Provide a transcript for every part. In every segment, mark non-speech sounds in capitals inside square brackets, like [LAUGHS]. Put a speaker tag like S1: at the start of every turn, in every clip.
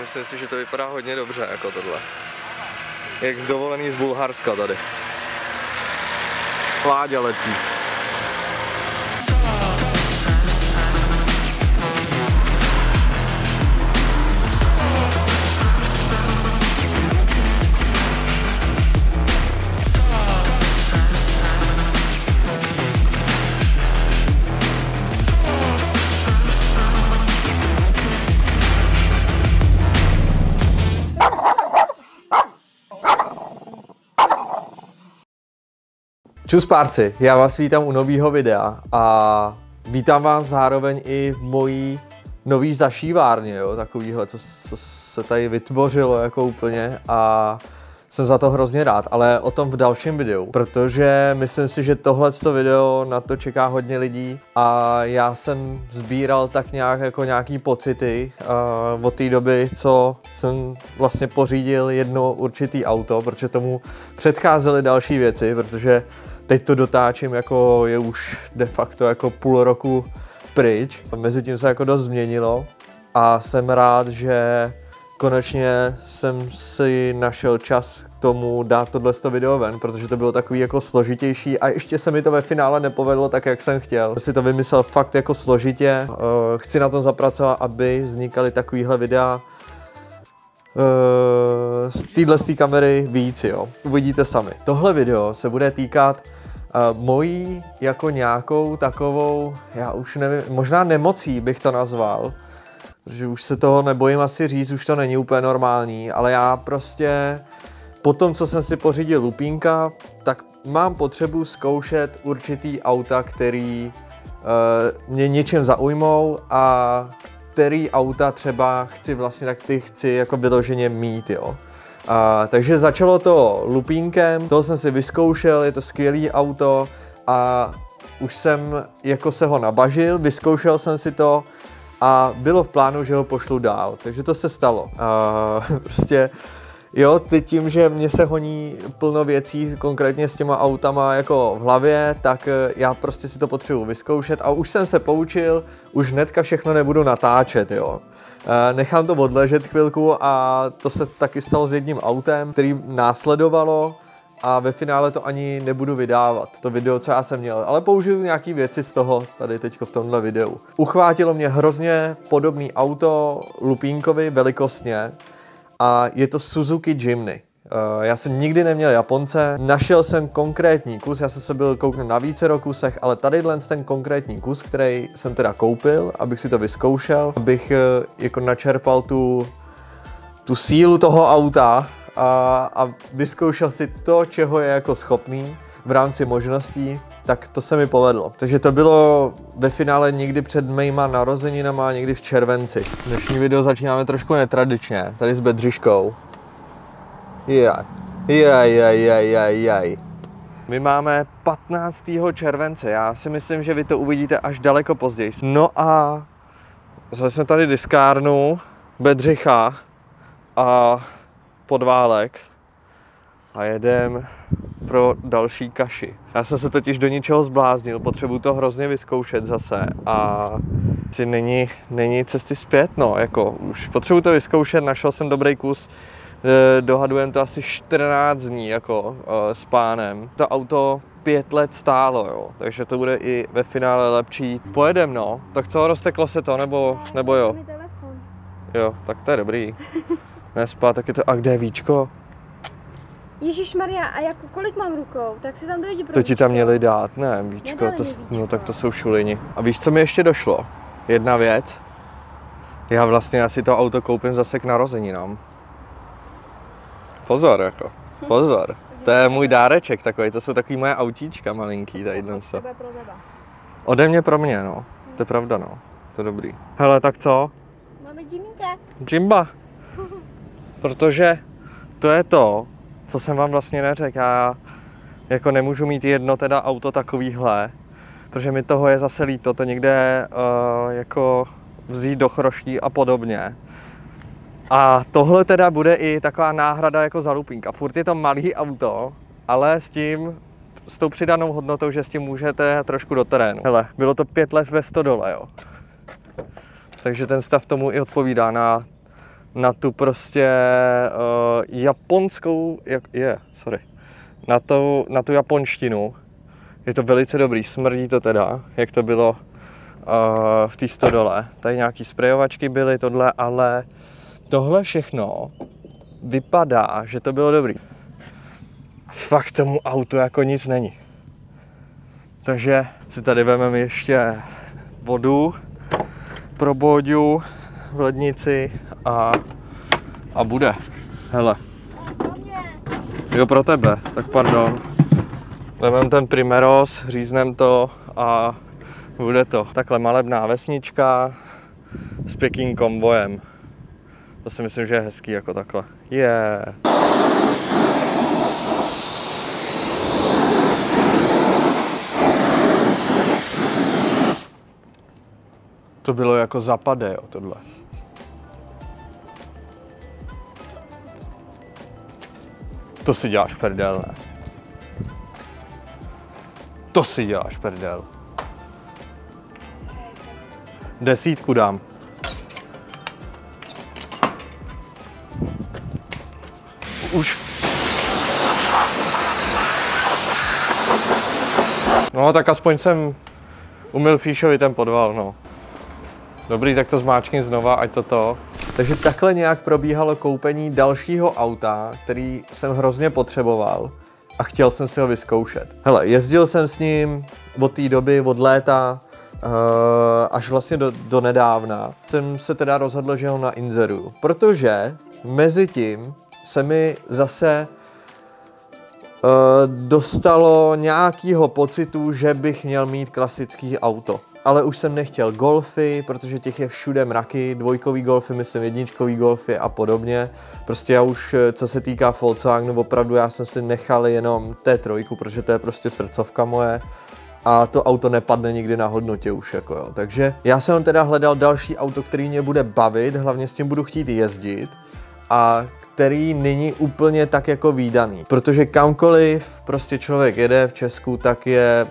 S1: Myslím si, že to vypadá hodně dobře, jako tohle. Jak z dovolený z Bulharska tady. Láďa letí. Čus párci, já vás vítám u nového videa a vítám vás zároveň i v mojí nový zašívárně, jo, takovýhle, co, co se tady vytvořilo jako úplně a jsem za to hrozně rád, ale o tom v dalším videu, protože myslím si, že tohle video na to čeká hodně lidí a já jsem sbíral tak nějak jako nějaký pocity uh, od té doby, co jsem vlastně pořídil jedno určitý auto, protože tomu předcházely další věci, protože teď to dotáčím jako je už de facto jako půl roku pryč. Mezi tím se jako dost změnilo a jsem rád, že konečně jsem si našel čas k tomu dát tohle video ven, protože to bylo takový jako složitější a ještě se mi to ve finále nepovedlo tak, jak jsem chtěl. Si to vymyslel fakt jako složitě. Eh, chci na tom zapracovat, aby vznikaly takovýhle videa eh, z téhle kamery víc, jo. Uvidíte sami. Tohle video se bude týkat uh, mojí jako nějakou takovou, já už nevím, možná nemocí bych to nazval, protože už se toho nebojím asi říct, už to není úplně normální, ale já prostě po tom, co jsem si pořídil lupínka, tak mám potřebu zkoušet určitý auta, který uh, mě něčem zaujmou a který auta třeba chci vlastně, tak ty chci jako vyloženě mít, jo. A, takže začalo to lupínkem, toho jsem si vyzkoušel, je to skvělý auto a už jsem jako se ho nabažil, vyzkoušel jsem si to a bylo v plánu, že ho pošlu dál, takže to se stalo. A, [LAUGHS] prostě Jo, ty tím, že mě se honí plno věcí, konkrétně s těma autama jako v hlavě, tak eh, já prostě si to potřebuji vyzkoušet a už jsem se poučil, už hnedka všechno nebudu natáčet, jo. Eh, nechám to odležet chvilku a to se taky stalo s jedním autem, který následovalo a ve finále to ani nebudu vydávat, to video, co já jsem měl, ale použiju nějaký věci z toho tady teď v tomhle videu. Uchvátilo mě hrozně podobný auto Lupínkovi velikostně a je to Suzuki Jimny. Uh, já jsem nikdy neměl Japonce, našel jsem konkrétní kus, já jsem se byl kouknout na více kusech, ale tady ten konkrétní kus, který jsem teda koupil, abych si to vyzkoušel, abych uh, jako načerpal tu, tu sílu toho auta a, a vyzkoušel si to, čeho je jako schopný v rámci možností, tak to se mi povedlo. Takže to bylo ve finále někdy před mýma narozeninama, někdy v červenci. Dnešní video začínáme trošku netradičně, tady s Bedřiškou. Jaj, jaj, jaj, jaj, jaj, jaj. My máme 15. července, já si myslím, že vy to uvidíte až daleko později. No a zase jsme tady diskárnu, Bedřicha a podválek a jedem pro další kaši. Já jsem se totiž do ničeho zbláznil, potřebuju to hrozně vyzkoušet zase a si není, není cesty zpět, no, jako už potřebuju to vyzkoušet, našel jsem dobrý kus, Eh, dohadujeme to asi 14 dní jako eh, s pánem. To auto pět let stálo, jo, takže to bude i ve finále lepší. Pojedem, no. Tak co, rozteklo se to, nebo, nebo jo? Jo, tak to je dobrý. Nespa, tak je to, a kde je víčko?
S2: Ježíš Maria, a jako kolik mám rukou, tak si tam dojdi pro
S1: To ti tam měli dát, ne, víčko, to, víčko. no tak to jsou šulini. A víš, co mi ještě došlo? Jedna věc. Já vlastně asi to auto koupím zase k narozeninám. Pozor, jako. [LAUGHS] Pozor. To je můj dáreček takový, to jsou takový moje autíčka malinký tady dnes.
S2: pro tebe.
S1: Ode mě pro mě, no. To je pravda, no. To je dobrý. Hele, tak co?
S2: Máme Jiminka.
S1: Jimba. [LAUGHS] Protože to je to, co jsem vám vlastně neřekl. Já jako nemůžu mít jedno teda auto takovýhle, protože mi toho je zase líto to někde uh, jako vzít do chroští a podobně. A tohle teda bude i taková náhrada jako za lupínka. Furt je to malý auto, ale s tím, s tou přidanou hodnotou, že s tím můžete trošku do terénu. Hele, bylo to pět let ve 100 dole, jo. Takže ten stav tomu i odpovídá na na tu prostě uh, japonskou, jak, je, sorry, na tu, na tu japonštinu. Je to velice dobrý, smrdí to teda, jak to bylo uh, v té stodole. Tady nějaký sprejovačky byly, tohle, ale tohle všechno vypadá, že to bylo dobrý. Fakt tomu autu jako nic není. Takže si tady vezmeme ještě vodu pro Bóďu v lednici a, a bude. Hele. Jo, pro tebe, tak pardon. Vezmeme ten Primeros, říznem to a bude to. Takhle malebná vesnička s pěkným konvojem. To si myslím, že je hezký jako takhle. Je. Yeah. To bylo jako zapade, jo, tohle. To si děláš prdel? To si děláš prdel. Desítku dám. Už. No, tak aspoň jsem umil Fíšovi ten podval, no. Dobrý, tak to zmáčkni znova, ať to to. Takže takhle nějak probíhalo koupení dalšího auta, který jsem hrozně potřeboval a chtěl jsem si ho vyzkoušet. Hele, jezdil jsem s ním od té doby, od léta, uh, až vlastně do, do nedávna. Jsem se teda rozhodl, že ho na inzeru, protože mezi tím se mi zase uh, dostalo nějakého pocitu, že bych měl mít klasický auto ale už jsem nechtěl golfy, protože těch je všude mraky, dvojkový golfy, myslím jedničkový golfy a podobně. Prostě já už, eh, co se týká Volkswagenu, opravdu já jsem si nechal jenom T3, protože to je prostě srdcovka moje a to auto nepadne nikdy na hodnotě už jako jo. Takže já jsem teda hledal další auto, který mě bude bavit, hlavně s tím budu chtít jezdit a který není úplně tak jako výdaný. Protože kamkoliv prostě člověk jede v Česku, tak je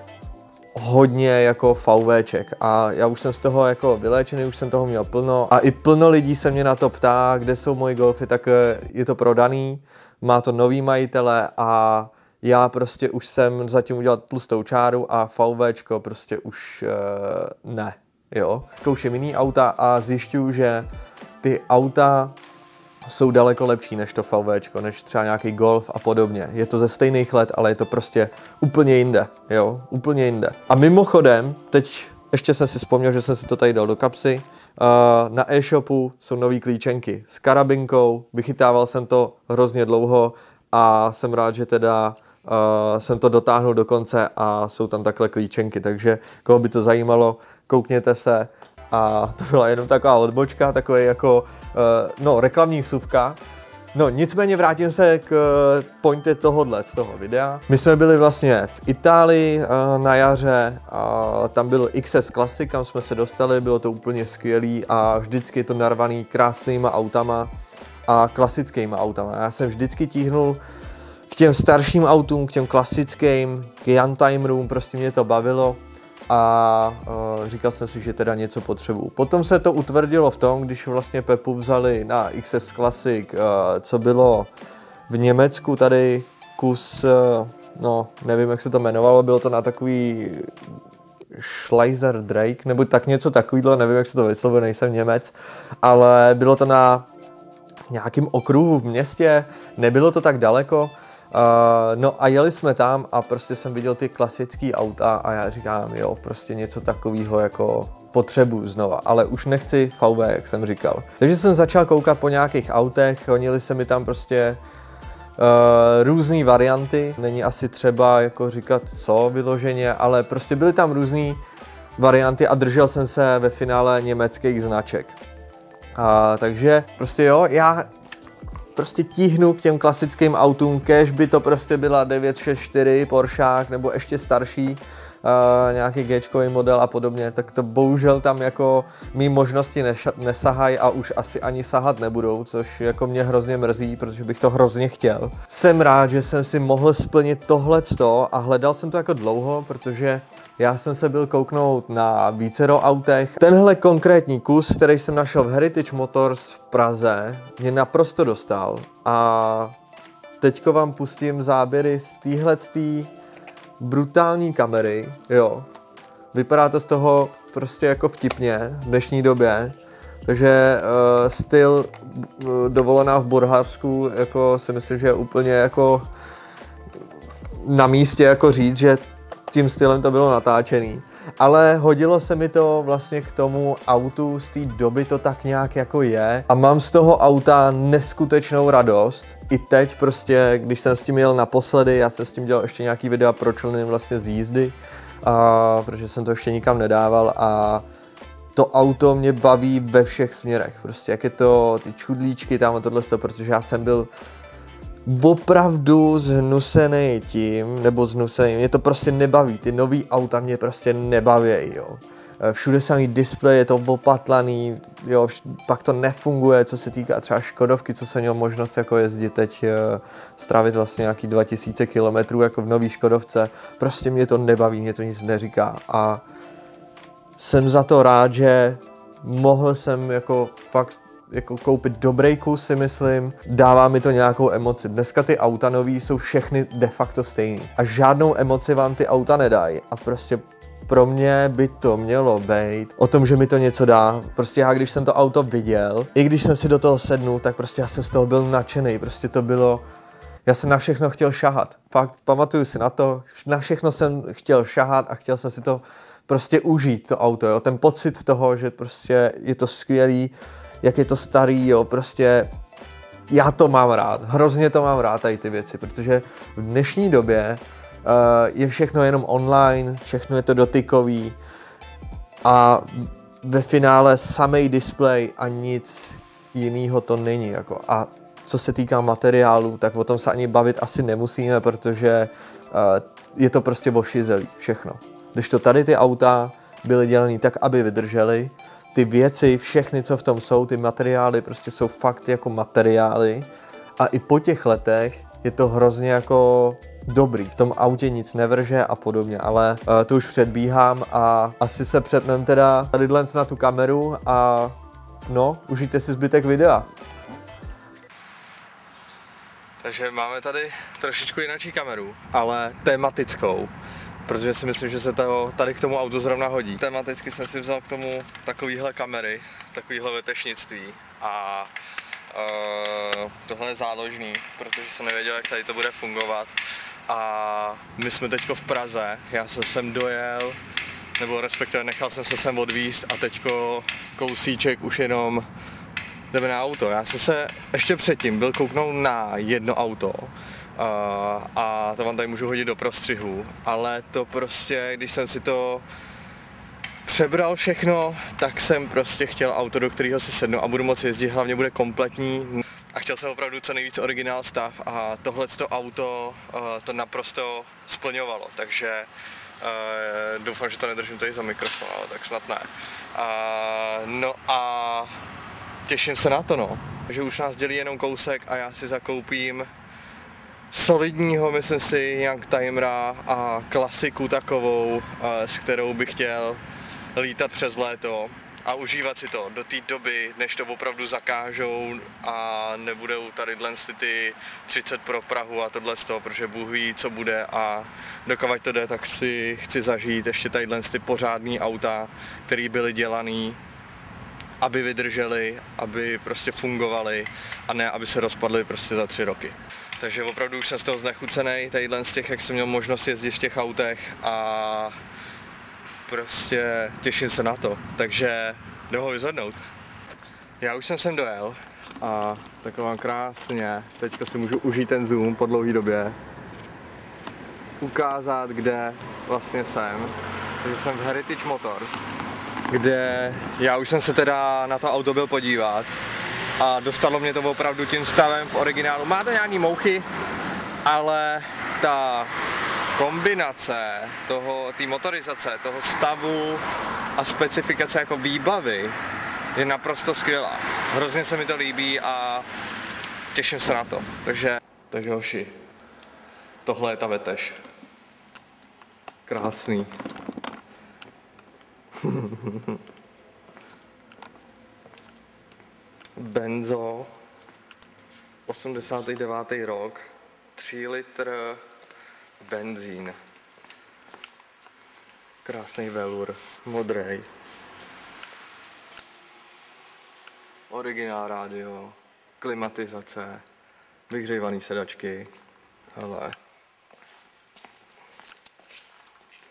S1: hodně jako VVček a já už jsem z toho jako vyléčený, už jsem toho měl plno a i plno lidí se mě na to ptá, kde jsou moje golfy, tak eh, je to prodaný, má to nový majitele a já prostě už jsem zatím udělal tlustou čáru a VVčko prostě už uh, ne, jo. Zkouším jiný auta a zjišťuju, že ty auta jsou daleko lepší než to VW, než třeba nějaký Golf a podobně. Je to ze stejných let, ale je to prostě úplně jinde, jo, úplně jinde. A mimochodem, teď ještě jsem si vzpomněl, že jsem si to tady dal do kapsy, uh, na e-shopu jsou nové klíčenky s karabinkou, vychytával jsem to hrozně dlouho a jsem rád, že teda uh, jsem to dotáhnul do konce a jsou tam takhle klíčenky, takže koho by to zajímalo, koukněte se, a to byla jenom taková odbočka, takový jako, eh, no, reklamní vsuvka. No, nicméně vrátím se k eh, pointě tohohle, z toho videa. My jsme byli vlastně v Itálii eh, na jaře a tam byl XS Classic, kam jsme se dostali, bylo to úplně skvělý a vždycky je to narvaný krásnýma autama a klasickýma autama. Já jsem vždycky tíhnul k těm starším autům, k těm klasickým, k Youngtimerům, prostě mě to bavilo a uh, říkal jsem si, že teda něco potřebuju. Potom se to utvrdilo v tom, když vlastně Pepu vzali na XS Classic, uh, co bylo v Německu tady kus, uh, no nevím, jak se to jmenovalo, bylo to na takový Schleiser Drake, nebo tak něco takového, nevím, jak se to vyslovuje, nejsem Němec, ale bylo to na nějakém okruhu v městě, nebylo to tak daleko, Uh, no a jeli jsme tam a prostě jsem viděl ty klasické auta a já říkám, jo, prostě něco takového jako potřebuju znova, ale už nechci VW, jak jsem říkal. Takže jsem začal koukat po nějakých autech, honili se mi tam prostě uh, různé varianty, není asi třeba jako říkat co vyloženě, ale prostě byly tam různé varianty a držel jsem se ve finále německých značek. A, takže prostě jo, já prostě tíhnu k těm klasickým autům, kež by to prostě byla 964 Porsche nebo ještě starší uh, nějaký g model a podobně, tak to bohužel tam jako mý možnosti nesahají a už asi ani sahat nebudou, což jako mě hrozně mrzí, protože bych to hrozně chtěl. Jsem rád, že jsem si mohl splnit tohleto a hledal jsem to jako dlouho, protože já jsem se byl kouknout na vícero autech. Tenhle konkrétní kus, který jsem našel v Heritage Motors v Praze, mě naprosto dostal a teďko vám pustím záběry z téhletý brutální kamery, jo. Vypadá to z toho prostě jako vtipně v dnešní době. Takže uh, styl uh, dovolená v Burharsku jako si myslím, že je úplně jako na místě jako říct, že tím stylem to bylo natáčený. Ale hodilo se mi to vlastně k tomu autu, z té doby to tak nějak jako je. A mám z toho auta neskutečnou radost. I teď prostě, když jsem s tím jel naposledy, já jsem s tím dělal ještě nějaký videa pro členy vlastně z jízdy, a, protože jsem to ještě nikam nedával a to auto mě baví ve všech směrech. Prostě jak je to, ty čudlíčky tam a tohle, protože já jsem byl opravdu zhnusený tím, nebo zhnusený, mě to prostě nebaví, ty nový auta mě prostě nebaví, jo. E, všude samý displej, je to opatlaný, jo, pak to nefunguje, co se týká třeba Škodovky, co jsem měl možnost jako jezdit teď, e, strávit vlastně nějaký 2000 km jako v nový Škodovce, prostě mě to nebaví, mě to nic neříká a jsem za to rád, že mohl jsem jako fakt jako koupit dobrý kus, si myslím, dává mi to nějakou emoci. Dneska ty auta nový jsou všechny de facto stejný a žádnou emoci vám ty auta nedají a prostě pro mě by to mělo být o tom, že mi to něco dá. Prostě já, když jsem to auto viděl, i když jsem si do toho sednul, tak prostě já jsem z toho byl nadšený. Prostě to bylo, já jsem na všechno chtěl šahat. Fakt, pamatuju si na to, na všechno jsem chtěl šahat a chtěl jsem si to prostě užít, to auto, jo. Ten pocit toho, že prostě je to skvělý, jak je to starý, jo, prostě já to mám rád, hrozně to mám rád tady ty věci, protože v dnešní době uh, je všechno jenom online, všechno je to dotykový a ve finále samý display a nic jiného to není. Jako. A co se týká materiálu, tak o tom se ani bavit asi nemusíme, protože uh, je to prostě bošizelý, všechno. Když to tady ty auta byly dělané tak, aby vydržely, ty věci, všechny, co v tom jsou, ty materiály, prostě jsou fakt jako materiály a i po těch letech je to hrozně jako dobrý. V tom autě nic nevrže a podobně, ale uh, to už předbíhám a asi se přepnem teda tady na tu kameru a no, užijte si zbytek videa. Takže máme tady trošičku jináčí kameru, ale tematickou protože si myslím, že se to tady k tomu autu zrovna hodí. Tematicky jsem si vzal k tomu takovýhle kamery, takovýhle vetešnictví a uh, tohle je záložní, protože jsem nevěděl, jak tady to bude fungovat. A my jsme teďko v Praze, já jsem sem dojel, nebo respektive nechal jsem se sem odvíst a teďko kousíček už jenom jdeme na auto. Já jsem se ještě předtím byl kouknout na jedno auto, a, a to vám tady můžu hodit do prostřihu, ale to prostě, když jsem si to přebral všechno, tak jsem prostě chtěl auto, do kterého si sednu a budu moci jezdit, hlavně bude kompletní a chtěl jsem opravdu co nejvíc originál stav a tohle auto to naprosto splňovalo, takže uh, doufám, že to nedržím tady za mikrofon, ale tak snad ne. No a těším se na to, no, že už nás dělí jenom kousek a já si zakoupím solidního, myslím si, Young Timera a klasiku takovou, s kterou bych chtěl lítat přes léto a užívat si to do té doby, než to opravdu zakážou a nebudou tady ty 30 pro Prahu a tohle z toho, protože Bůh ví, co bude a dokavať to jde, tak si chci zažít ještě tady ty pořádný auta, které byly dělaný aby vydrželi, aby prostě fungovali a ne, aby se rozpadly prostě za tři roky. Takže opravdu už jsem z toho znechucený, tadyhle z těch, jak jsem měl možnost jezdit v těch autech a prostě těším se na to. Takže jdu ho vyzvednout. Já už jsem sem dojel a tak vám krásně, teďka si můžu užít ten zoom po dlouhé době, ukázat, kde vlastně jsem. Takže jsem v Heritage Motors, kde já už jsem se teda na to auto byl podívat a dostalo mě to opravdu tím stavem v originálu. Má to nějaký mouchy, ale ta kombinace toho, té motorizace, toho stavu a specifikace jako výbavy je naprosto skvělá. Hrozně se mi to líbí a těším se na to. Takže, takže hoši, tohle je ta vetež. Krásný. [LAUGHS] Benzo, 89. rok, 3 litr benzín. Krásný velur, modrý. Originál rádio, klimatizace, vyhřívaný sedačky, hele,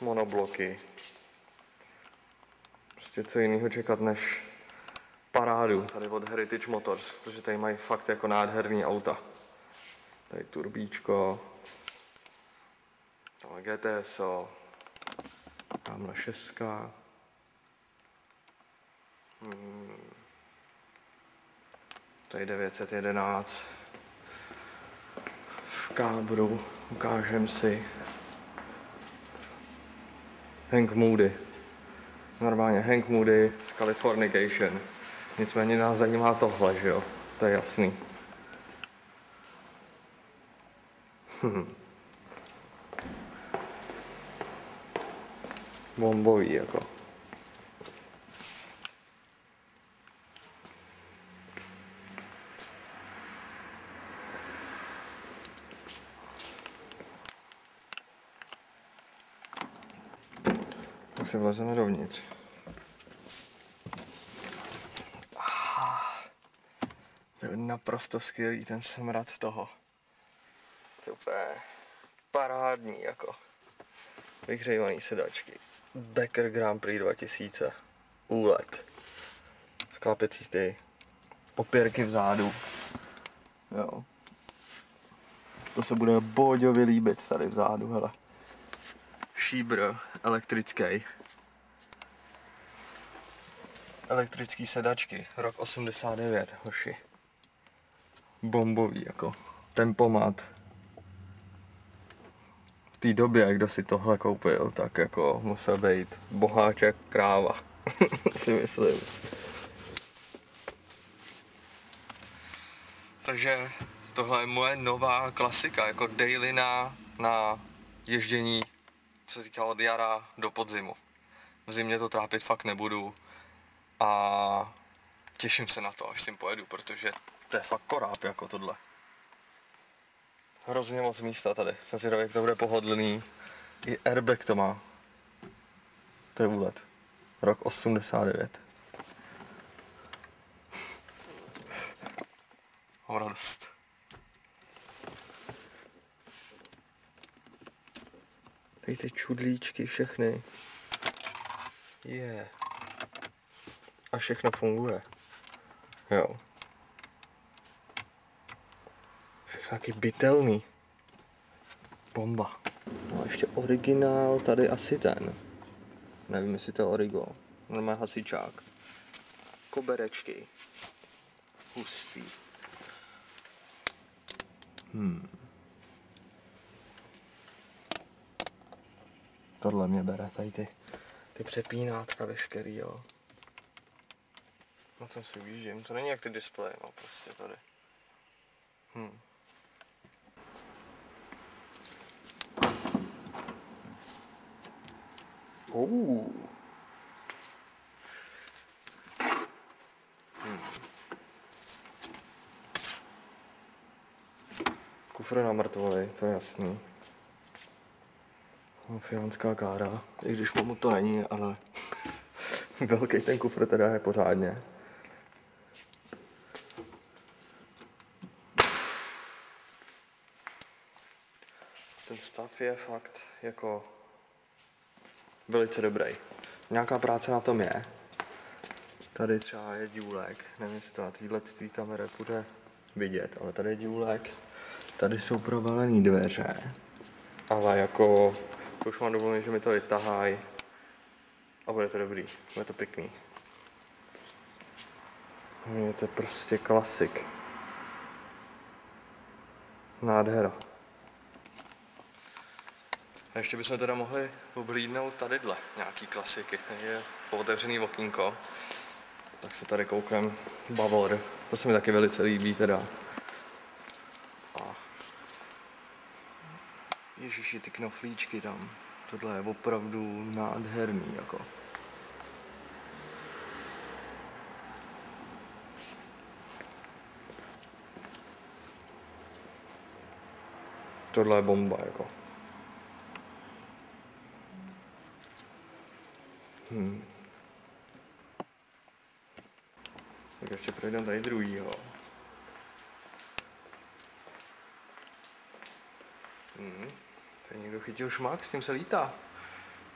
S1: monobloky. Prostě co jiného čekat než parádu tady od Heritage Motors, protože tady mají fakt jako nádherný auta. Tady turbíčko, tam GTSO, tamhle šestka, hmm. tady 911, v kábru, ukážem si, Hank Moody, normálně Hank Moody z Californication. Nicméně nás zajímá tohle, že jo? To je jasný. [LAUGHS] Bombový jako. Tak si vlezeme dovnitř. To je naprosto skvělý ten smrad toho. To je úplně parádní jako. Vyhřejvaný sedačky. Becker Grand Prix 2000. Úlet. Sklapecí ty. Opěrky vzadu. Jo. To se bude Boďovi líbit tady vzadu, hele. Šíbr elektrický. Elektrický sedačky, rok 89, hoši. Bombový, jako tempomat. V té době, kdo si tohle koupil, tak jako musel být boháček kráva, [LAUGHS] si myslím. Takže tohle je moje nová klasika, jako daily na, na ježdění, co se týká od jara do podzimu. V zimě to trápit fakt nebudu a těším se na to, až s tím pojedu, protože to je fakt koráb jako tohle. Hrozně moc místa tady, jsem si jak to bude pohodlný. I airbag to má. To je úlet. Rok 89. Mám radost. Tady ty čudlíčky všechny. Je. Yeah. A všechno funguje. Jo. Všechno taky bytelný. Bomba. No ještě originál, tady asi ten. Nevím, jestli to je origo. Normálně hasičák. Koberečky. Hustý. Hmm. Tohle mě bere, tady ty, ty přepínátka veškerý, jo. Na tom si ujíždím, to není jak ty displeje, no prostě tady. Hmm. Hmm. Kufr na mrtvoly, to je jasný. No, Fianská kára, i když mu to není, ale [LAUGHS] velký ten kufr teda je pořádně. Ten stav je fakt jako velice dobrý. Nějaká práce na tom je. Tady třeba je důlek, nevím, jestli to na téhle kamere bude vidět, ale tady je důlek. Tady jsou provalené dveře, ale jako už mám dovolený, že mi to vytahají a bude to dobrý, bude to pěkný. Je to prostě klasik. Nádhera. A ještě bychom teda mohli oblídnout tadyhle nějaký klasiky. Tady je otevřený okýnko. Tak se tady kouknem Bavor. To se mi taky velice líbí teda. A Ježiši, ty knoflíčky tam. Tohle je opravdu nádherný jako. Tohle je bomba jako. Hmm. Tak ještě projdeme tady druhýho. Hmm. Tady někdo chytil šmak, s tím se lítá.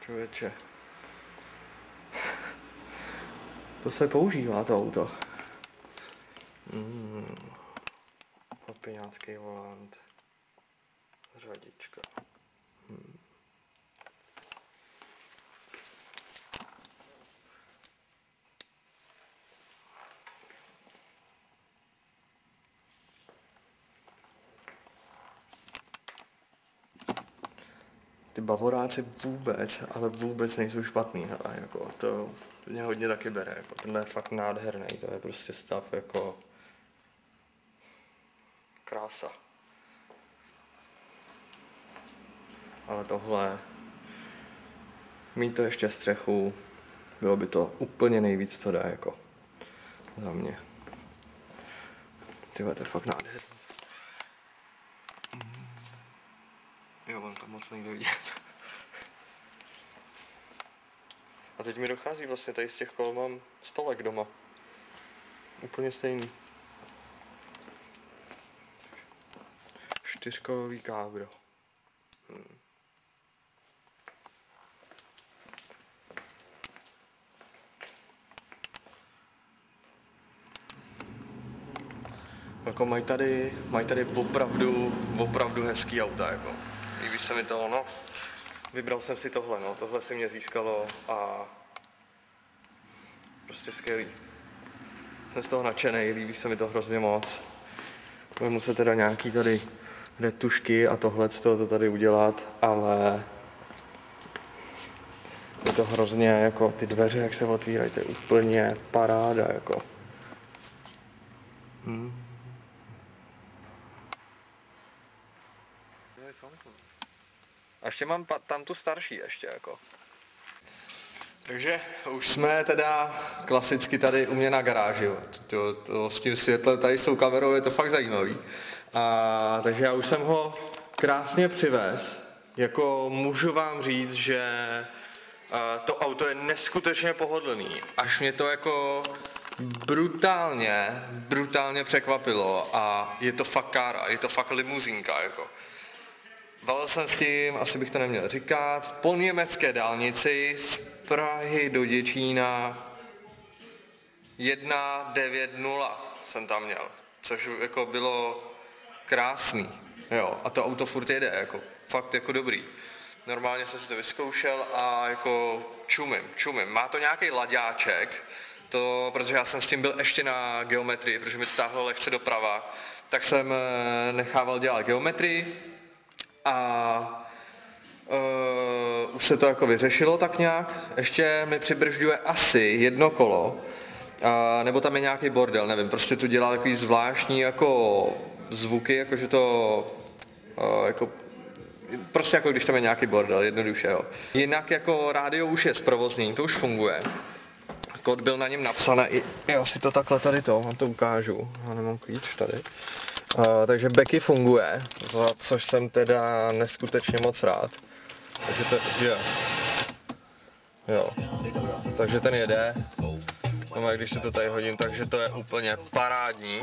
S1: Člověče. [LAUGHS] To se používá, to auto. Hmm. Papiňácký volant. Řadička. Ty bavoráci vůbec, ale vůbec nejsou špatný, hele, jako to, mě hodně taky bere, jako tenhle je fakt nádherný, to je prostě stav jako krása. Ale tohle, mít to ještě střechu, bylo by to úplně nejvíc, co dá, jako za mě. Tyhle, to je fakt nádherný. Jo, on tam moc nejde vidět. A teď mi dochází vlastně, tady z těch kol mám stolek doma. Úplně stejný. Čtyřkolový kábro. Hmm. Jako mají tady, mají tady opravdu, opravdu hezký auta, jako. Líbí se mi to, no. Vybral jsem si tohle, no. Tohle si mě získalo a prostě skvělý. Jsem z toho nadšený, líbí se mi to hrozně moc. Budu se teda nějaký tady retušky a tohle z toho to tady udělat, ale je to hrozně jako ty dveře, jak se otvírají, to je úplně paráda, jako. Hmm. A ještě mám tam tu starší ještě jako. Takže už jsme teda klasicky tady u mě na garáži. To, to, s tím světlem tady s tou kamerou je to fakt zajímavý. A, takže já už jsem ho krásně přivez. Jako můžu vám říct, že a, to auto je neskutečně pohodlný. Až mě to jako brutálně, brutálně překvapilo a je to fakt kára, je to fakt limuzínka jako. Valil jsem s tím, asi bych to neměl říkat, po německé dálnici z Prahy do Děčína 190 jsem tam měl, což jako bylo krásný, jo, a to auto furt jede, jako fakt jako dobrý. Normálně jsem si to vyzkoušel a jako čumím, čumím. Má to nějaký laďáček, to, protože já jsem s tím byl ještě na geometrii, protože mi stáhlo lehce doprava, tak jsem eh, nechával dělat geometrii, a uh, už se to jako vyřešilo tak nějak. Ještě mi přibržďuje asi jedno kolo, uh, nebo tam je nějaký bordel, nevím, prostě tu dělá takový zvláštní jako zvuky, jako že to uh, jako prostě jako když tam je nějaký bordel, jednoduše, jo. Jinak jako rádio už je zprovoznění, to už funguje. Kód byl na něm napsaný, já si to takhle tady to, vám to ukážu, já nemám klíč tady. Takže Becky funguje, za což jsem teda neskutečně moc rád. Takže to je, jo. Takže ten jede. No když se to tady hodím, takže to je úplně parádní.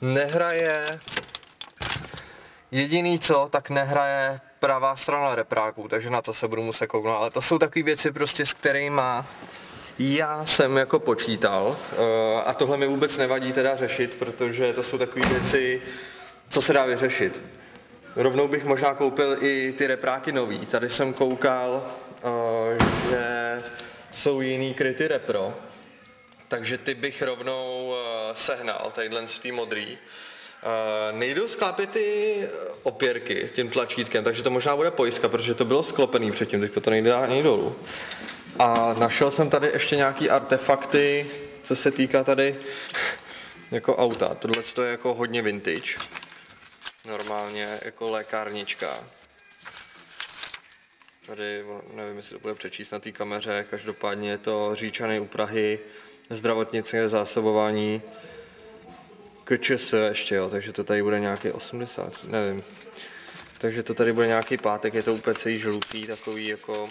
S1: Nehraje, jediný co, tak nehraje pravá strana repráků, takže na to se budu muset kouknout, ale to jsou takové věci prostě, s kterými já jsem jako počítal eh, a tohle mi vůbec nevadí teda řešit, protože to jsou takové věci, co se dá vyřešit. Rovnou bych možná koupil i ty repráky nový. Tady jsem koukal, eh, že jsou jiný kryty repro, takže ty bych rovnou eh, sehnal, tadyhle z té modrý. Uh, nejdu sklápět ty opěrky tím tlačítkem, takže to možná bude pojistka, protože to bylo sklopený předtím, teď to nejde ani dolů. A našel jsem tady ještě nějaký artefakty, co se týká tady jako auta. Tohle je jako hodně vintage. Normálně jako lékárnička. Tady, nevím, jestli to bude přečíst na té kameře, každopádně je to říčany u Prahy, zdravotnické zásobování, KČS ještě, jo, takže to tady bude nějaký 80, nevím. Takže to tady bude nějaký pátek, je to úplně celý žlutý, takový jako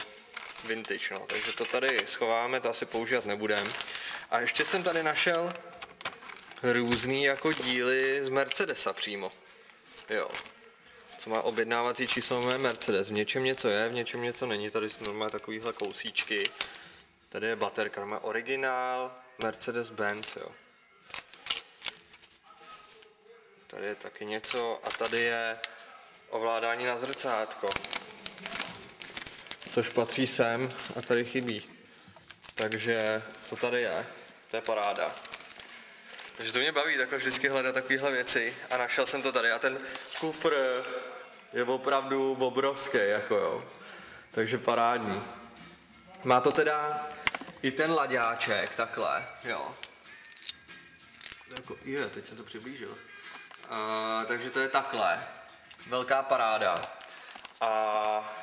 S1: vintage, no. Takže to tady schováme, to asi používat nebudem. A ještě jsem tady našel různý jako díly z Mercedesa přímo. Jo. Co má objednávací číslo mé Mercedes. V něčem něco je, v něčem něco není. Tady jsou normálně takovýhle kousíčky. Tady je baterka, má originál Mercedes-Benz, jo. Tady je taky něco a tady je ovládání na zrcátko. Což patří sem a tady chybí. Takže to tady je. To je paráda. Takže to mě baví takhle vždycky hledat takovéhle věci a našel jsem to tady a ten kufr je opravdu obrovský, jako jo. Takže parádní. Má to teda i ten laďáček, takhle, jo. Jako, je, teď jsem to přiblížil. Uh, takže to je takhle. Velká paráda. A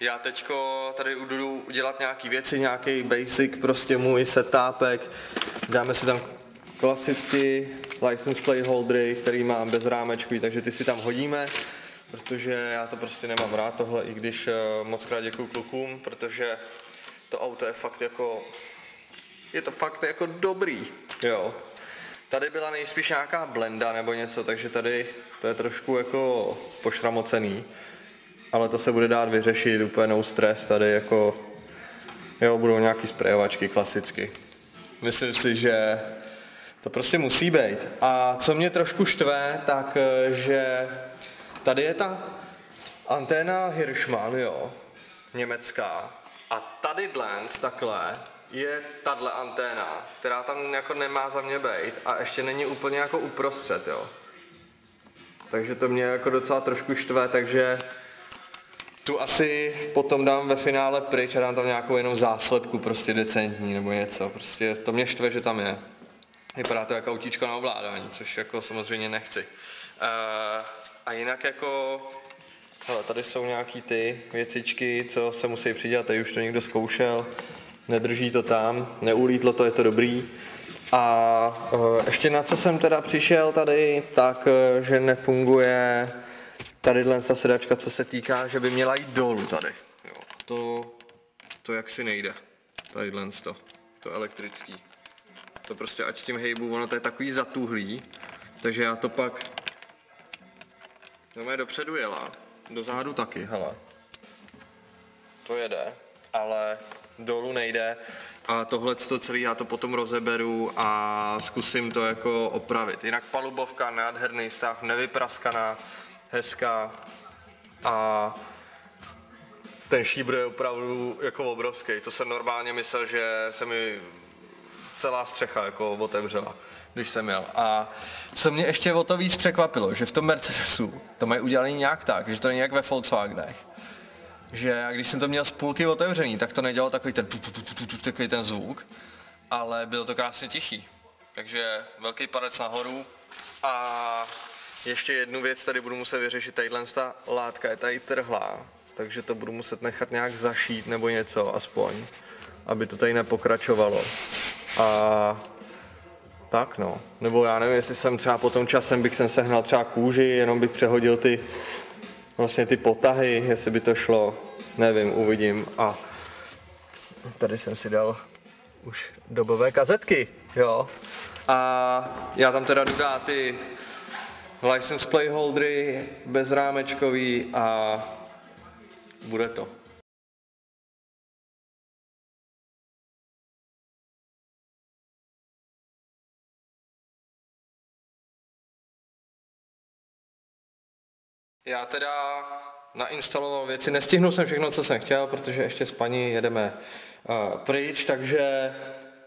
S1: já teďko tady budu udělat nějaký věci, nějaký basic, prostě můj setupek. Dáme si tam klasicky license plate holdery, který mám bez rámečku, takže ty si tam hodíme, protože já to prostě nemám rád tohle, i když uh, moc krát děkuju klukům, protože to auto je fakt jako, je to fakt jako dobrý, jo. Tady byla nejspíš nějaká blenda nebo něco, takže tady to je trošku jako pošramocený. Ale to se bude dát vyřešit, úplně no stres tady jako, jo, budou nějaký sprejovačky klasicky. Myslím si, že to prostě musí být. A co mě trošku štve, tak že tady je ta anténa Hirschmann, jo, německá. A tady dlens, takhle, je tahle anténa, která tam jako nemá za mě být a ještě není úplně jako uprostřed, jo. Takže to mě jako docela trošku štve, takže tu asi potom dám ve finále pryč a dám tam nějakou jenom záslepku, prostě decentní nebo něco. Prostě to mě štve, že tam je. Vypadá to jako autíčko na ovládání, což jako samozřejmě nechci. Uh, a jinak jako, hele, tady jsou nějaký ty věcičky, co se musí přidělat, tady už to někdo zkoušel nedrží to tam, neulítlo to, je to dobrý. A uh, ještě na co jsem teda přišel tady, tak uh, že nefunguje tady ta sedačka, co se týká, že by měla jít dolů tady. Jo, to, to jaksi nejde. Tady to, to elektrický. To prostě ať s tím hejbu, ono to je takový zatuhlý, takže já to pak to dopředu jela, dozadu taky, hele. To jede, ale dolů nejde a tohle to celé já to potom rozeberu a zkusím to jako opravit. Jinak palubovka, nádherný stav, nevypraskaná, hezká a ten šíbr je opravdu jako obrovský. To jsem normálně myslel, že se mi celá střecha jako otevřela, když jsem jel. A co mě ještě o to víc překvapilo, že v tom Mercedesu to mají udělané nějak tak, že to není jak ve Volkswagenech že když jsem to měl z půlky otevřený, tak to nedělalo takový ten, takový ten zvuk, ale bylo to krásně tichý. Takže velký palec nahoru a ještě jednu věc tady budu muset vyřešit, tadyhle ta látka je tady trhlá, takže to budu muset nechat nějak zašít nebo něco aspoň, aby to tady nepokračovalo. A tak no, nebo já nevím, jestli jsem třeba potom časem bych sem sehnal třeba kůži, jenom bych přehodil ty vlastně ty potahy, jestli by to šlo, nevím, uvidím. A tady jsem si dal už dobové kazetky, jo. A já tam teda jdu dát ty license play holdery bezrámečkový a bude to. Já teda nainstaloval věci, nestihnul jsem všechno, co jsem chtěl, protože ještě s paní jedeme uh, pryč, takže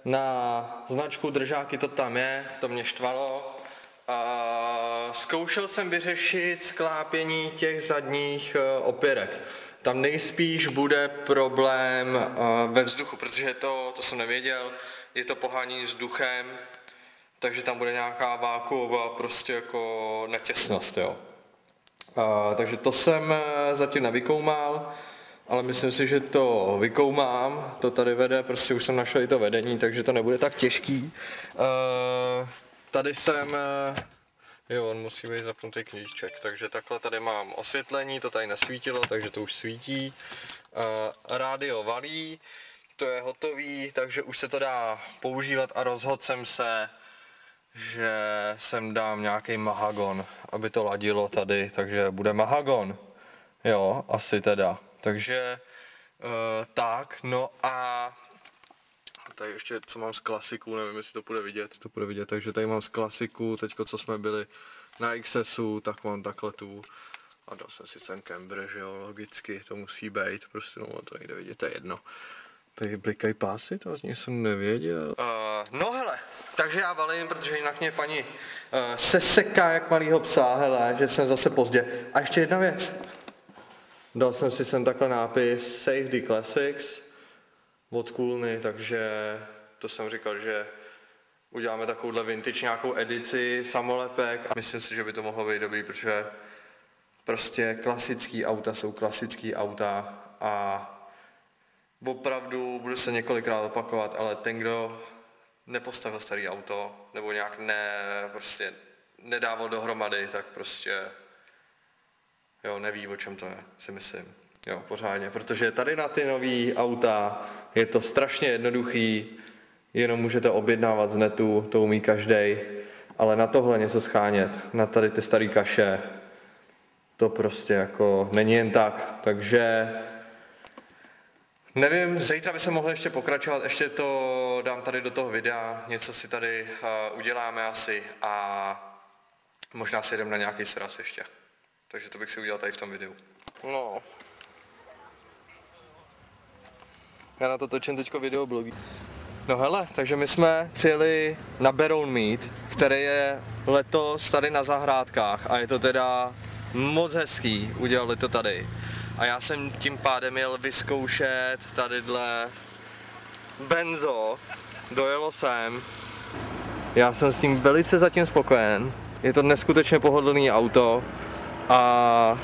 S1: na značku držáky to tam je, to mě štvalo. A zkoušel jsem vyřešit sklápění těch zadních uh, opěrek. Tam nejspíš bude problém uh, ve vzduchu, protože to, to jsem nevěděl, je to pohání vzduchem, takže tam bude nějaká vákuová prostě jako netěsnost, jo. Uh, takže to jsem zatím nevykoumal ale myslím si, že to vykoumám, to tady vede, prostě už jsem našel i to vedení, takže to nebude tak těžký. Uh, tady jsem, uh, jo, on musí být zapnutý knížček, takže takhle tady mám osvětlení, to tady nesvítilo, takže to už svítí. Uh, rádio valí, to je hotový, takže už se to dá používat a rozhodl jsem se, že sem dám nějaký mahagon, aby to ladilo tady, takže bude mahagon. Jo, asi teda. Takže uh, tak, no a tady ještě co mám z klasiku, nevím jestli to bude vidět, to bude vidět, takže tady mám z klasiku, teďko co jsme byli na XSu, tak mám takhle tu a dal jsem si ten Camber, že jo, logicky, to musí být, prostě no to nejde vidět, to je jedno. Tady blikají pásy, to něj jsem nevěděl. Uh, no hele, takže já valím, protože jinak mě paní uh, seseká jak malýho psa, hele, že jsem zase pozdě. A ještě jedna věc, Dal jsem si sem takhle nápis Save the Classics od Coolny, takže to jsem říkal, že uděláme takovouhle vintage nějakou edici, samolepek a myslím si, že by to mohlo být dobrý, protože prostě klasický auta jsou klasický auta a opravdu budu se několikrát opakovat, ale ten, kdo nepostavil starý auto nebo nějak ne, prostě nedával dohromady, tak prostě jo, neví, o čem to je, si myslím. Jo, pořádně, protože tady na ty nové auta je to strašně jednoduchý, jenom můžete objednávat z netu, to umí každý, ale na tohle něco schánět, na tady ty staré kaše, to prostě jako není jen tak, takže Nevím, zítra by se mohlo ještě pokračovat, ještě to dám tady do toho videa, něco si tady uh, uděláme asi a možná si jdem na nějaký sraz ještě. Takže to bych si udělal tady v tom videu. No. Já na to točím teďko videoblogy. No hele, takže my jsme přijeli na Baron Meet, který je letos tady na zahrádkách a je to teda moc hezký, udělali to tady. A já jsem tím pádem měl vyzkoušet tadyhle benzo, dojelo jsem. Já jsem s tím velice zatím spokojen. Je to neskutečně pohodlný auto a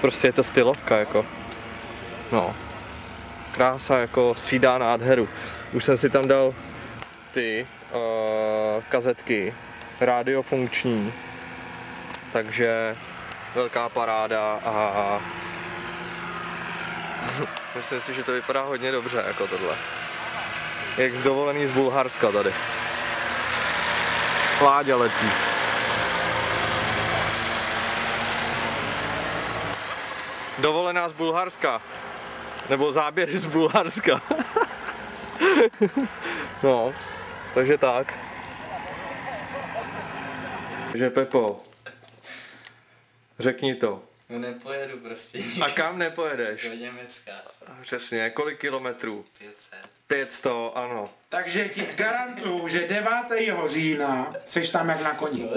S1: prostě je to stylovka jako. No. Krása jako střídá nádheru. Už jsem si tam dal ty uh, kazetky radiofunkční, takže velká paráda a [LAUGHS] myslím si, že to vypadá hodně dobře jako tohle. Jak z dovolený z Bulharska tady. Láďa letí. Dovolená z Bulharska. Nebo záběry z Bulharska. no, takže tak. Takže Pepo, řekni to.
S3: No nepojedu prostě.
S1: A kam nepojedeš?
S3: Do Německa.
S1: Přesně, kolik kilometrů?
S3: 500.
S1: 500, ano.
S4: Takže ti garantuju, že 9. října seš tam jak na koni.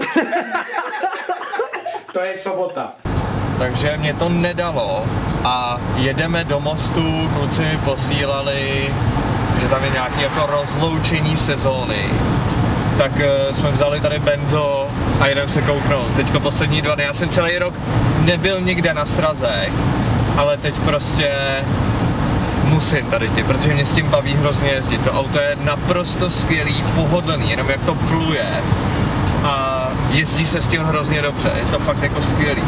S4: [LAUGHS] to je sobota
S1: takže mě to nedalo a jedeme do mostu, kluci mi posílali, že tam je nějaké jako rozloučení sezóny. Tak uh, jsme vzali tady benzo a jdeme se kouknout. Teďko poslední dva dny, já jsem celý rok nebyl nikde na srazech, ale teď prostě musím tady ti, protože mě s tím baví hrozně jezdit. To auto je naprosto skvělý, pohodlný, jenom jak to pluje a jezdí se s tím hrozně dobře, je to fakt jako skvělý.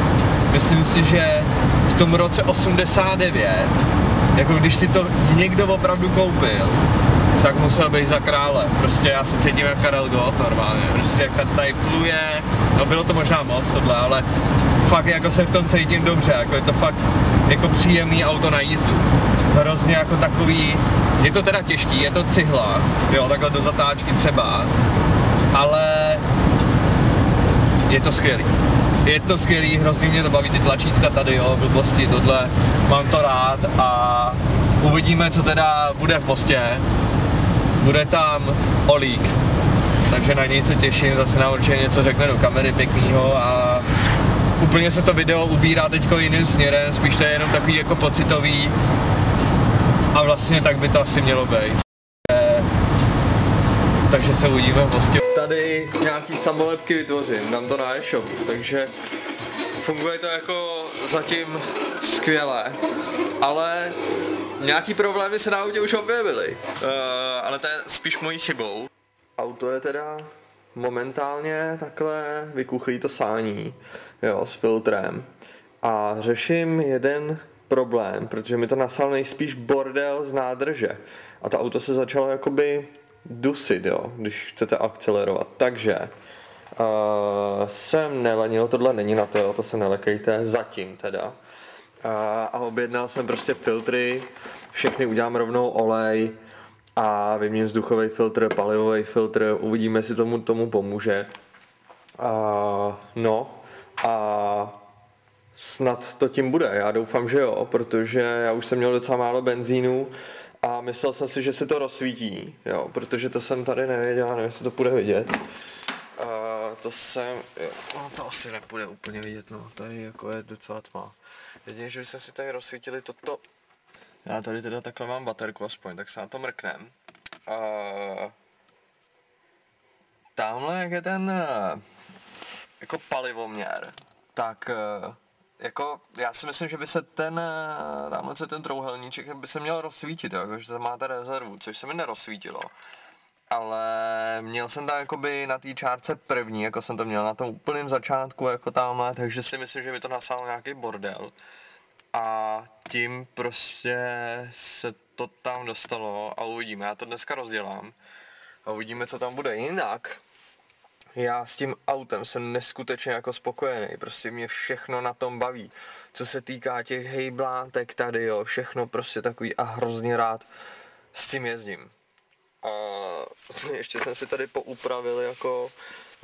S1: Myslím si, že v tom roce 89, jako když si to někdo opravdu koupil, tak musel být za krále. Prostě já se cítím jako Karel Gott normálně, prostě jak tady pluje, no bylo to možná moc tohle, ale fakt jako se v tom cítím dobře, jako je to fakt jako příjemný auto na jízdu. Hrozně jako takový, je to teda těžký, je to cihla, jo, takhle do zatáčky třeba, ale je to skvělý. Je to skvělý, hrozně mě to baví ty tlačítka tady, jo, blbosti, tohle, mám to rád a uvidíme, co teda bude v mostě. Bude tam Olík, takže na něj se těším, zase na určitě něco řekne do kamery pěknýho a úplně se to video ubírá teďko jiným směrem, spíš to je jenom takový jako pocitový a vlastně tak by to asi mělo být. Takže se uvidíme v hostě. Tady nějaký samolepky vytvořím, dám to na e-shop, takže funguje to jako zatím skvěle, ale nějaký problémy se na autě už objevily, uh, ale to je spíš mojí chybou. Auto je teda momentálně takhle vykuchlý to sání, jo, s filtrem. A řeším jeden problém, protože mi to nasal nejspíš bordel z nádrže. A to auto se začalo jakoby dusit, jo, když chcete akcelerovat. Takže uh, jsem nelenil, tohle není na to, to se nelekejte, zatím teda. Uh, a objednal jsem prostě filtry, všechny udělám rovnou olej a vyměním vzduchový filtr, palivový filtr, uvidíme, jestli tomu, tomu pomůže. Uh, no a snad to tím bude. Já doufám, že jo, protože já už jsem měl docela málo benzínu a myslel jsem si, že se to rozsvítí, jo, protože to jsem tady nevěděl, nevím, jestli to bude vidět. Uh, to jsem, jo, no to asi nepůjde úplně vidět, no, tady jako je docela tma. Jedině, že jsme si tady rozsvítili toto, já tady teda takhle mám baterku aspoň, tak se na to mrknem. Uh, tamhle, jak je ten uh, jako palivoměr, tak uh, jako, já si myslím, že by se ten, eh, tamhle se ten trouhelníček by se měl rozsvítit, jako, že tam máte rezervu, což se mi nerozsvítilo. Ale měl jsem tam jakoby na té čárce první, jako jsem to měl na tom úplném začátku, jako tamhle, takže si myslím, že mi to nasál nějaký bordel. A tím prostě se to tam dostalo a uvidíme. Já to dneska rozdělám a uvidíme, co tam bude. Jinak, já s tím autem jsem neskutečně jako spokojený, prostě mě všechno na tom baví. Co se týká těch hejblátek tady, jo, všechno prostě takový a hrozně rád s tím jezdím. A [LAUGHS] ještě jsem si tady poupravil jako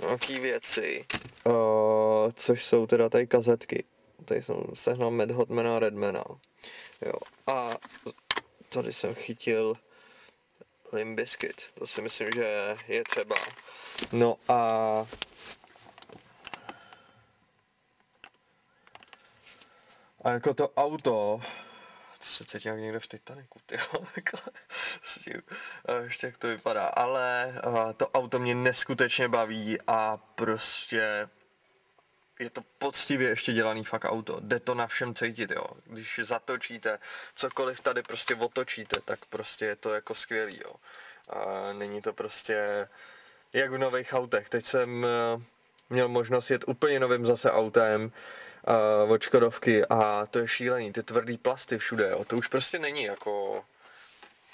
S1: nějaký věci, uh, což jsou teda tady kazetky. Tady jsem sehnal Mad Hotmana a Redmana. Jo. A tady jsem chytil Limbiskit. To si myslím, že je třeba. No a a jako to auto, to se cítí jak někde v Titaniku, ty [LAUGHS] ještě jak to vypadá, ale uh, to auto mě neskutečně baví a prostě je to poctivě ještě dělaný fakt auto. Jde to na všem cítit, jo. Když zatočíte, cokoliv tady prostě otočíte, tak prostě je to jako skvělý, jo. A není to prostě jak v nových autech. Teď jsem eh, měl možnost jet úplně novým zase autem uh, od Škodovky a to je šílený, ty tvrdý plasty všude, jo. To už prostě není jako,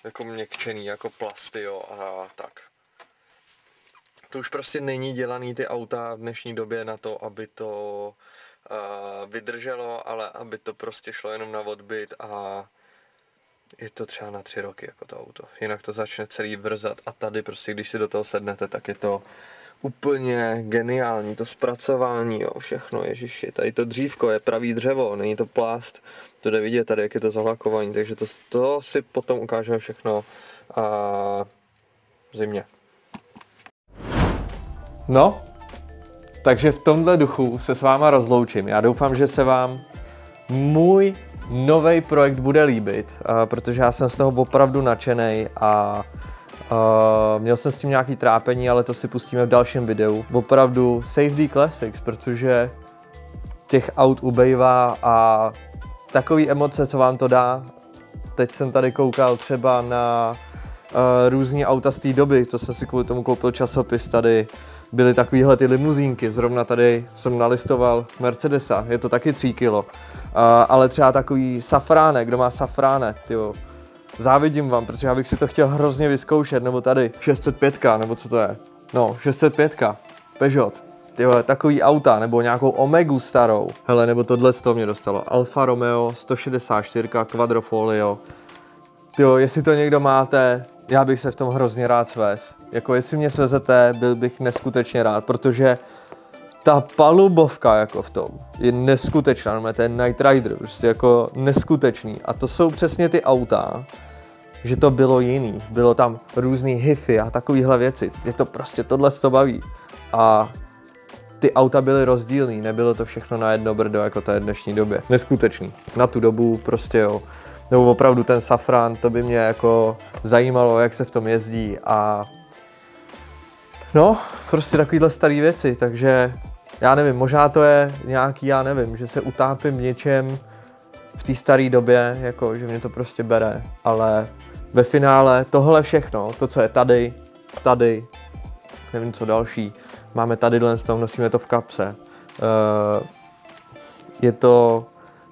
S1: jako měkčený, jako plasty, jo, a tak to už prostě není dělaný ty auta v dnešní době na to, aby to uh, vydrželo, ale aby to prostě šlo jenom na odbyt a je to třeba na tři roky jako to auto. Jinak to začne celý vrzat a tady prostě, když si do toho sednete, tak je to úplně geniální, to zpracování, jo, všechno, ježiši, tady to dřívko je pravý dřevo, není to plast, to jde vidět tady, jak je to zahlakování, takže to, to si potom ukážeme všechno a v zimě. No, takže v tomhle duchu se s váma rozloučím. Já doufám, že se vám můj nový projekt bude líbit, uh, protože já jsem z toho opravdu nadšený a uh, měl jsem s tím nějaký trápení, ale to si pustíme v dalším videu. Opravdu Save the Classics, protože těch aut ubejvá a takový emoce, co vám to dá. Teď jsem tady koukal třeba na uh, různý auta z té doby, to jsem si kvůli tomu koupil časopis tady byly takovýhle ty limuzínky. Zrovna tady jsem nalistoval Mercedesa, je to taky 3 kilo. Uh, ale třeba takový safránek, kdo má safráne, tyjo. Závidím vám, protože já bych si to chtěl hrozně vyzkoušet, nebo tady 605, nebo co to je? No, 605, Peugeot. Tyjo, takový auta, nebo nějakou Omegu starou. Hele, nebo tohle z toho mě dostalo. Alfa Romeo 164 Quadrofolio. Tyjo, jestli to někdo máte, já bych se v tom hrozně rád svez. Jako jestli mě svezete, byl bych neskutečně rád, protože ta palubovka jako v tom je neskutečná, no to je Night Rider, prostě jako neskutečný. A to jsou přesně ty auta, že to bylo jiný. Bylo tam různý hify a takovéhle věci. Je to prostě tohle to baví. A ty auta byly rozdílný, nebylo to všechno na jedno brdo, jako to je v dnešní době. Neskutečný. Na tu dobu prostě jo. Nebo opravdu ten safran, to by mě jako zajímalo, jak se v tom jezdí a no, prostě takovýhle staré věci, takže já nevím, možná to je nějaký, já nevím, že se utápím v něčem v té staré době, jako, že mě to prostě bere, ale ve finále tohle všechno, to, co je tady, tady, nevím co další, máme tady tom, nosíme to v kapse. Uh, je to,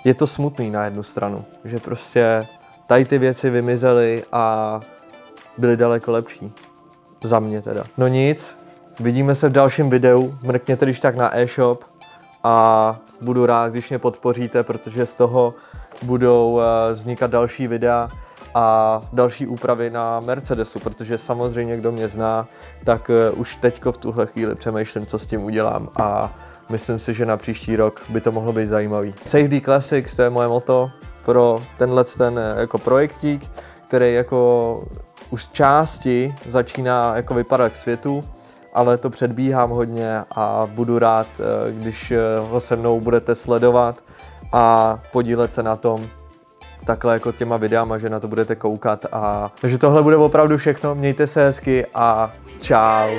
S1: je to smutný na jednu stranu, že prostě tady ty věci vymizely a byly daleko lepší. Za mě teda. No nic, vidíme se v dalším videu, mrkněte když tak na e-shop a budu rád, když mě podpoříte, protože z toho budou uh, vznikat další videa a další úpravy na Mercedesu, protože samozřejmě, kdo mě zná, tak uh, už teďko v tuhle chvíli přemýšlím, co s tím udělám a myslím si, že na příští rok by to mohlo být zajímavý. Safety Classics, to je moje moto pro tenhle ten uh, jako projektík, který jako už z části začíná jako vypadat k světu, ale to předbíhám hodně a budu rád, uh, když ho se mnou budete sledovat a podílet se na tom, takhle jako těma videama, že na to budete koukat a takže tohle bude opravdu všechno, mějte se hezky a čau.